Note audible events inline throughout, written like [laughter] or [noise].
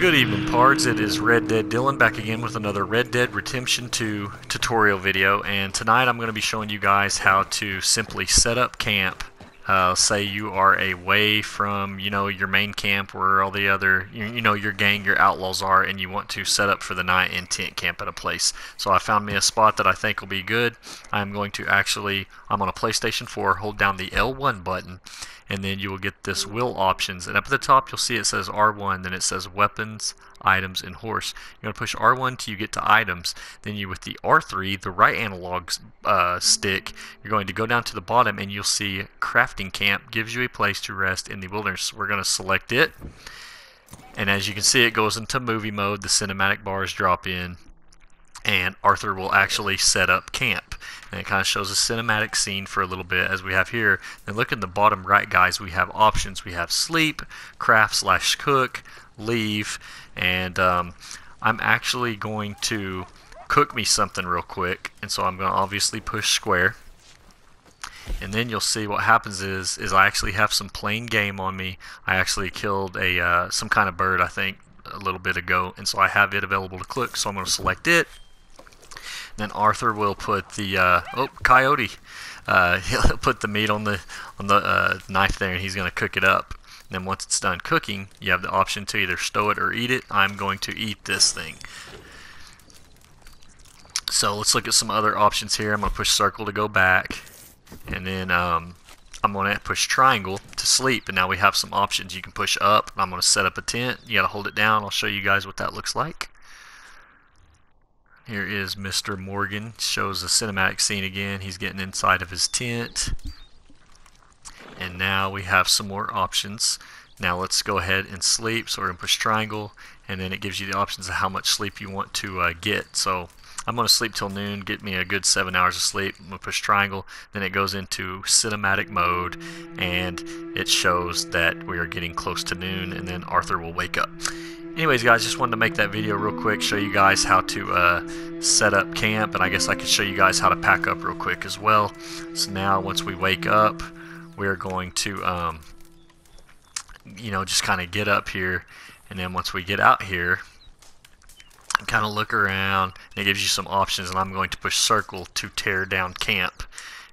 Good evening, pards. It is Red Dead Dylan back again with another Red Dead Redemption 2 tutorial video. And tonight I'm going to be showing you guys how to simply set up camp. Uh, say you are away from, you know, your main camp where all the other, you, you know, your gang, your outlaws are, and you want to set up for the night and tent camp at a place. So I found me a spot that I think will be good. I'm going to actually, I'm on a PlayStation 4, hold down the L1 button, and then you will get this will options and up at the top you'll see it says R1 then it says weapons items and horse you're going to push R1 till you get to items then you with the R3 the right analog uh, stick you're going to go down to the bottom and you'll see crafting camp gives you a place to rest in the wilderness we're going to select it and as you can see it goes into movie mode the cinematic bars drop in and Arthur will actually set up camp. And it kind of shows a cinematic scene for a little bit as we have here. And look in the bottom right, guys, we have options. We have sleep, craft slash cook, leave, and um, I'm actually going to cook me something real quick. And so I'm going to obviously push square. And then you'll see what happens is is I actually have some plain game on me. I actually killed a uh, some kind of bird, I think, a little bit ago, and so I have it available to cook. So I'm going to select it then Arthur will put the uh, oh coyote. Uh, [laughs] he'll put the meat on the on the uh, knife there, and he's going to cook it up. And then once it's done cooking, you have the option to either stow it or eat it. I'm going to eat this thing. So let's look at some other options here. I'm going to push circle to go back, and then um, I'm going to push triangle to sleep. And now we have some options. You can push up. I'm going to set up a tent. You got to hold it down. I'll show you guys what that looks like. Here is Mr. Morgan. Shows the cinematic scene again. He's getting inside of his tent. And now we have some more options. Now let's go ahead and sleep. So we're going to push triangle. And then it gives you the options of how much sleep you want to uh, get. So I'm going to sleep till noon, get me a good seven hours of sleep. I'm going to push triangle. Then it goes into cinematic mode. And it shows that we are getting close to noon. And then Arthur will wake up anyways guys just wanted to make that video real quick show you guys how to uh, set up camp and I guess I could show you guys how to pack up real quick as well so now once we wake up we're going to um, you know just kind of get up here and then once we get out here kind of look around and it gives you some options and I'm going to push circle to tear down camp.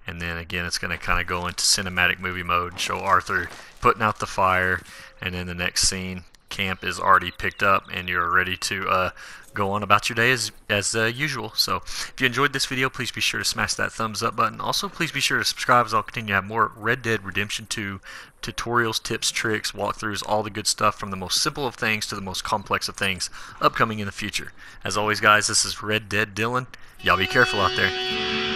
And then again it's going to kind of go into cinematic movie mode and show Arthur putting out the fire and then the next scene camp is already picked up and you're ready to uh, go on about your day as, as uh, usual. So if you enjoyed this video, please be sure to smash that thumbs up button. Also, please be sure to subscribe as I'll continue to have more Red Dead Redemption 2 tutorials, tips, tricks, walkthroughs, all the good stuff from the most simple of things to the most complex of things upcoming in the future. As always, guys, this is Red Dead Dylan. Y'all be careful out there.